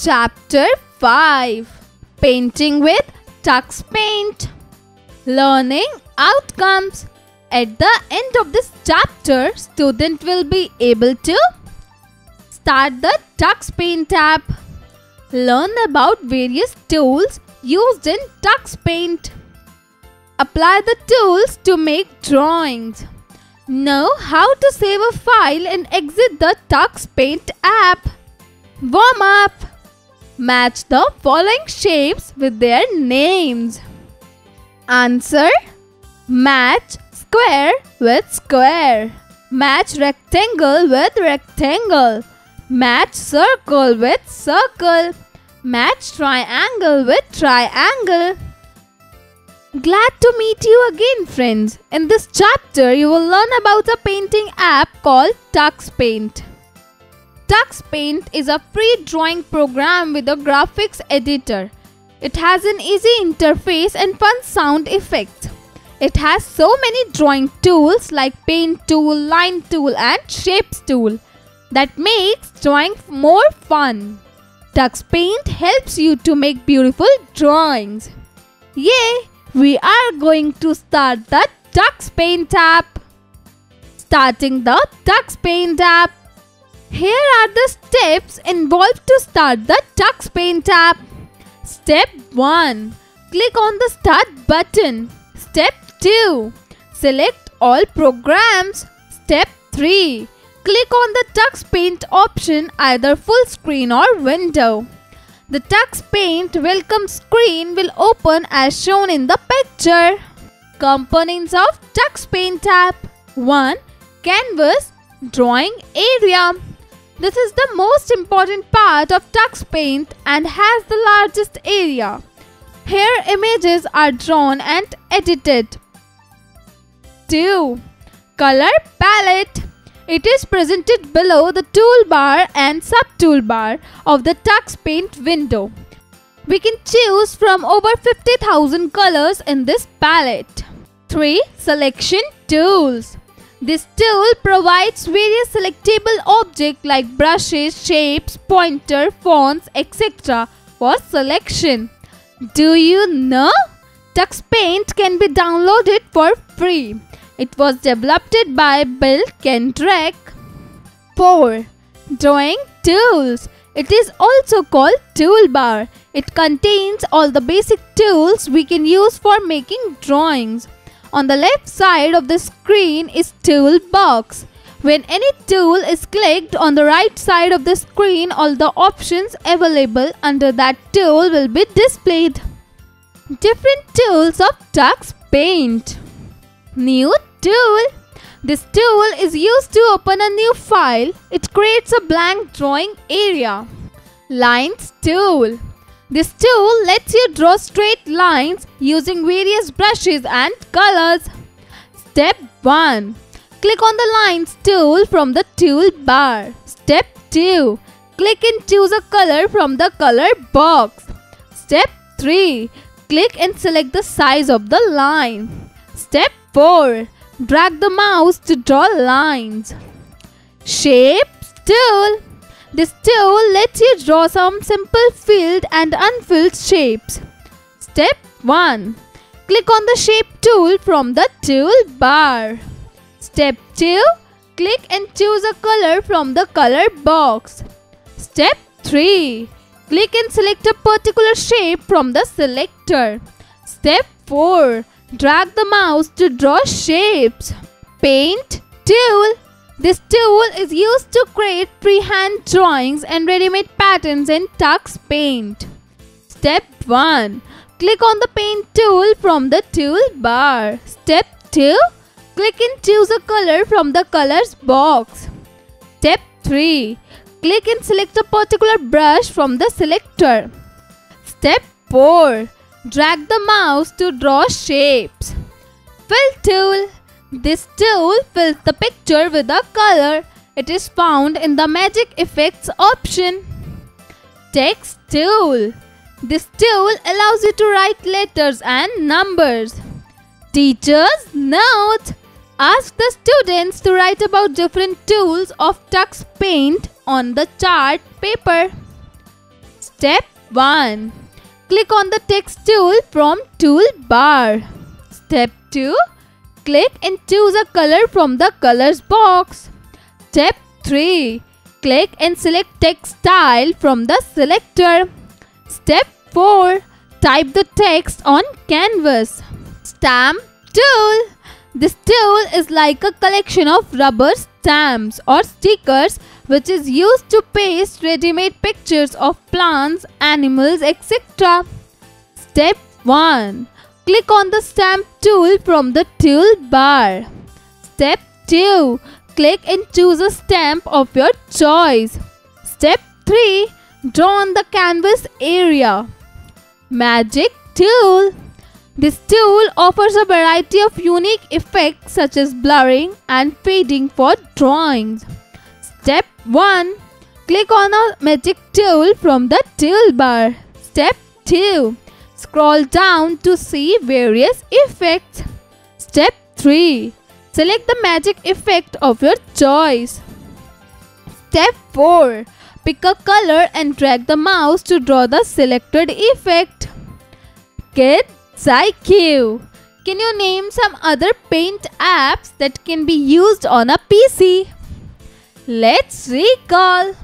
Chapter 5 Painting with Tux Paint. Learning Outcomes. At the end of this chapter, student will be able to start the Tux Paint app, learn about various tools used in Tux Paint, apply the tools to make drawings, know how to save a file and exit the Tux Paint app. Warm up. Match the following shapes with their names. Answer Match square with square. Match rectangle with rectangle. Match circle with circle. Match triangle with triangle. Glad to meet you again, friends. In this chapter, you will learn about a painting app called Tux Paint. Tux Paint is a free drawing program with a graphics editor. It has an easy interface and fun sound effects. It has so many drawing tools like paint tool, line tool and shapes tool that makes drawing more fun. Tux Paint helps you to make beautiful drawings. Yay! We are going to start the Tux Paint app. Starting the Tux Paint app. Here are the steps involved to start the Tux Paint app. Step 1. Click on the Start button. Step 2. Select all programs. Step 3. Click on the Tux Paint option either full screen or window. The Tux Paint welcome screen will open as shown in the picture. Components of Tux Paint app 1. Canvas Drawing Area this is the most important part of Tux Paint and has the largest area. Here images are drawn and edited. 2. Color Palette It is presented below the toolbar and sub-toolbar of the Tux Paint window. We can choose from over 50,000 colors in this palette. 3. Selection Tools this tool provides various selectable objects like brushes, shapes, pointer, fonts, etc. for selection. Do you know? Tux Paint can be downloaded for free. It was developed by Bill Kendrick. 4. Drawing Tools It is also called Toolbar. It contains all the basic tools we can use for making drawings. On the left side of the screen is tool box. When any tool is clicked on the right side of the screen, all the options available under that tool will be displayed. Different tools of Tux Paint. New tool. This tool is used to open a new file. It creates a blank drawing area. Lines tool. This tool lets you draw straight lines using various brushes and colors. Step 1. Click on the Lines tool from the toolbar. Step 2. Click and choose a color from the color box. Step 3. Click and select the size of the line. Step 4. Drag the mouse to draw lines. Shapes tool. This tool lets you draw some simple filled and unfilled shapes. Step 1. Click on the shape tool from the tool bar. Step 2. Click and choose a color from the color box. Step 3. Click and select a particular shape from the selector. Step 4. Drag the mouse to draw shapes. Paint tool this tool is used to create freehand drawings and ready-made patterns in Tux Paint. Step 1. Click on the paint tool from the toolbar. Step 2. Click and choose a color from the colors box. Step 3. Click and select a particular brush from the selector. Step 4. Drag the mouse to draw shapes. Fill tool this tool fills the picture with a color. It is found in the Magic Effects option. Text tool. This tool allows you to write letters and numbers. Teachers note. Ask the students to write about different tools of Tux Paint on the chart paper. Step 1. Click on the text tool from toolbar. Step 2. Click and choose a color from the colors box. Step 3. Click and select text style from the selector. Step 4. Type the text on canvas. Stamp tool. This tool is like a collection of rubber stamps or stickers which is used to paste ready-made pictures of plants, animals, etc. Step 1. Click on the stamp tool from the toolbar. Step 2. Click and choose a stamp of your choice. Step 3. Draw on the canvas area. Magic Tool This tool offers a variety of unique effects such as blurring and fading for drawings. Step 1. Click on a magic tool from the toolbar. Step 2. Scroll down to see various effects. Step 3. Select the magic effect of your choice. Step 4. Pick a color and drag the mouse to draw the selected effect. Kids IQ. Can you name some other paint apps that can be used on a PC? Let's recall.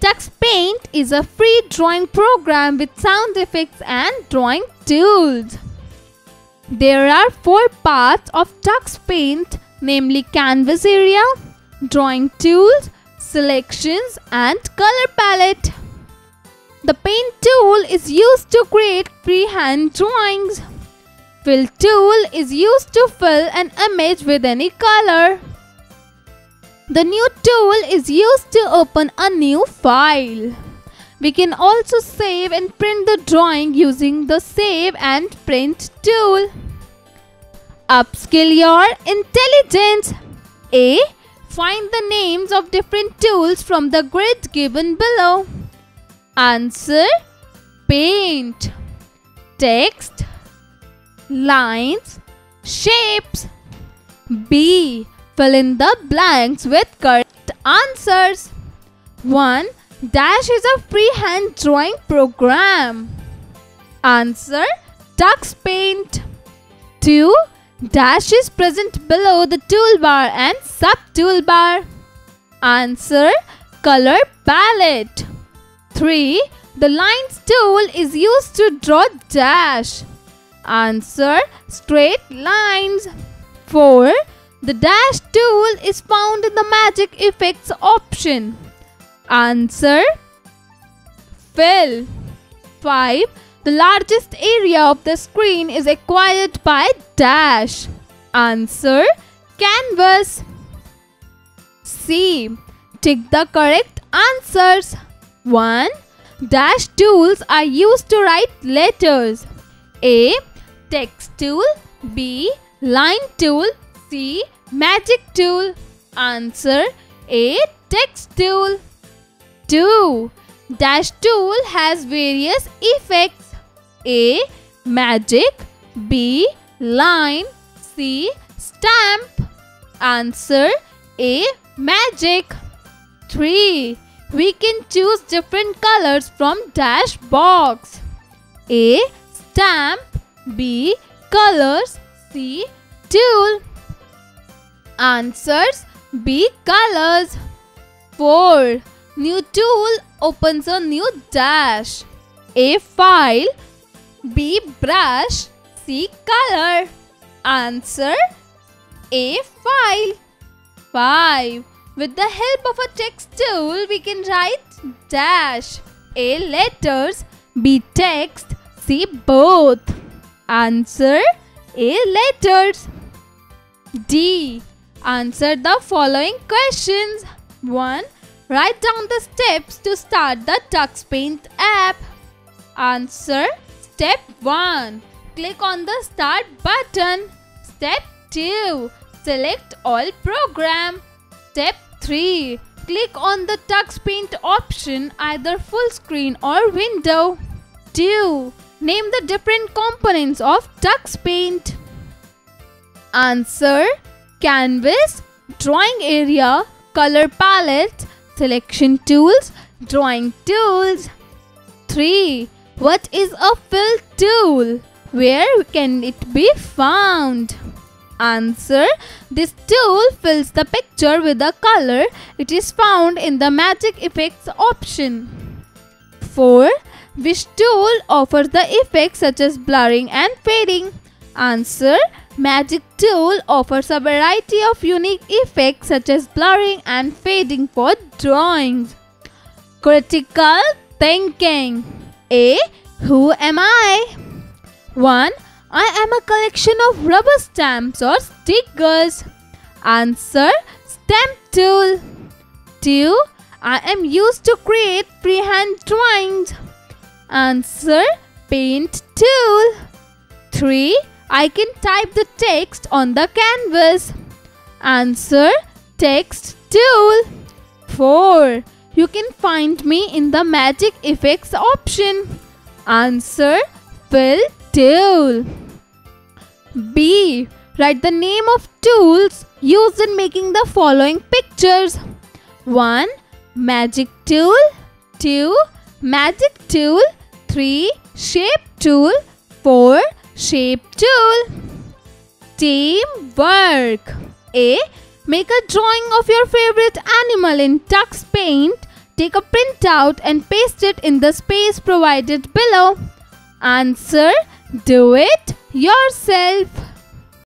Tux Paint is a free drawing program with sound effects and drawing tools. There are four parts of Tux Paint, namely canvas area, drawing tools, selections and color palette. The paint tool is used to create freehand drawings. Fill tool is used to fill an image with any color. The new tool is used to open a new file. We can also save and print the drawing using the Save and Print tool. Upskill your intelligence. A. Find the names of different tools from the grid given below. Answer Paint Text Lines Shapes B Fill in the blanks with correct answers. 1. Dash is a freehand drawing program. Answer Tux Paint. 2. Dash is present below the toolbar and sub toolbar. Answer Color Palette. 3. The lines tool is used to draw dash. Answer Straight lines. 4. The dash tool is found in the magic effects option. Answer Fill 5. The largest area of the screen is acquired by dash. Answer Canvas. C. Tick the correct answers. 1. Dash tools are used to write letters. A. Text tool. B. Line tool. C. Magic tool. Answer A. Text tool. 2. Dash tool has various effects. A. Magic. B. Line. C. Stamp. Answer A. Magic. 3. We can choose different colors from dash box. A. Stamp. B. Colors. C. Tool. Answers B. Colors. 4. New tool opens a new dash. A. File. B. Brush. C. Color. Answer A. File. 5. With the help of a text tool, we can write dash. A. Letters. B. Text. C. Both. Answer A. Letters. D. Answer the following questions. 1. Write down the steps to start the Tux Paint app. Answer Step 1. Click on the Start button. Step 2. Select All Program. Step 3. Click on the Tux Paint option either full screen or window. 2. Name the different components of Tux Paint. Answer canvas, drawing area, color palette, selection tools, drawing tools. 3. What is a fill tool? Where can it be found? Answer This tool fills the picture with a color. It is found in the magic effects option. 4. Which tool offers the effects such as blurring and fading? Answer Magic Tool offers a variety of unique effects such as blurring and fading for drawings. Critical thinking. A. Who am I? 1. I am a collection of rubber stamps or stickers. Answer Stamp tool. 2. I am used to create freehand drawings. Answer Paint tool. 3. I can type the text on the canvas. Answer Text tool. 4. You can find me in the magic effects option. Answer Fill tool. B. Write the name of tools used in making the following pictures. 1. Magic tool. 2. Magic tool. 3. Shape tool. 4. Shape tool. Teamwork. A. Make a drawing of your favorite animal in Tux Paint. Take a printout and paste it in the space provided below. Answer Do it yourself.